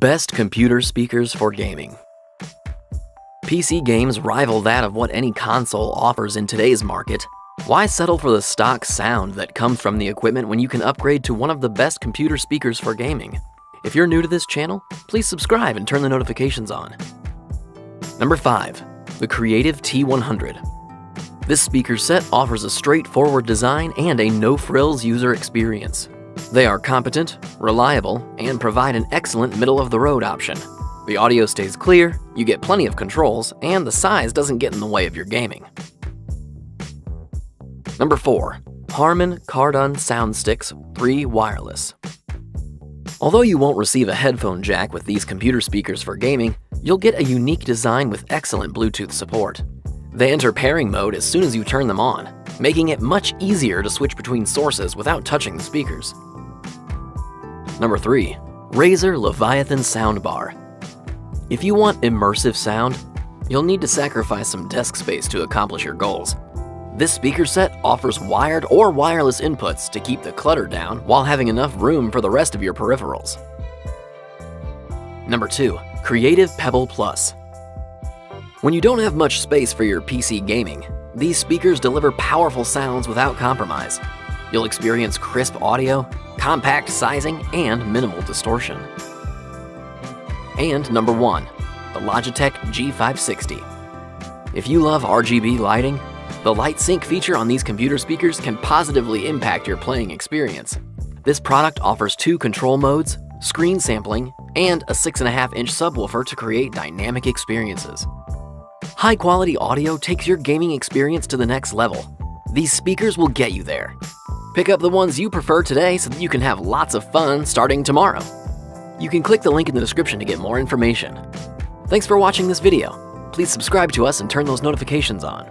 Best computer speakers for gaming. PC games rival that of what any console offers in today's market. Why settle for the stock sound that comes from the equipment when you can upgrade to one of the best computer speakers for gaming? If you're new to this channel, please subscribe and turn the notifications on. Number 5. The Creative T100. This speaker set offers a straightforward design and a no-frills user experience. They are competent, reliable, and provide an excellent middle-of-the-road option. The audio stays clear, you get plenty of controls, and the size doesn't get in the way of your gaming. Number 4. Harman Kardon Soundsticks 3 Wireless Although you won't receive a headphone jack with these computer speakers for gaming, you'll get a unique design with excellent Bluetooth support. They enter pairing mode as soon as you turn them on, making it much easier to switch between sources without touching the speakers. Number 3. Razer Leviathan Soundbar If you want immersive sound, you'll need to sacrifice some desk space to accomplish your goals. This speaker set offers wired or wireless inputs to keep the clutter down while having enough room for the rest of your peripherals. Number 2. Creative Pebble Plus When you don't have much space for your PC gaming, these speakers deliver powerful sounds without compromise. You'll experience crisp audio, compact sizing, and minimal distortion. And number 1. The Logitech G560 If you love RGB lighting, the Light Sync feature on these computer speakers can positively impact your playing experience. This product offers two control modes, screen sampling, and a 6.5 inch subwoofer to create dynamic experiences. High quality audio takes your gaming experience to the next level. These speakers will get you there. Pick up the ones you prefer today so that you can have lots of fun starting tomorrow. You can click the link in the description to get more information. Thanks for watching this video. Please subscribe to us and turn those notifications on.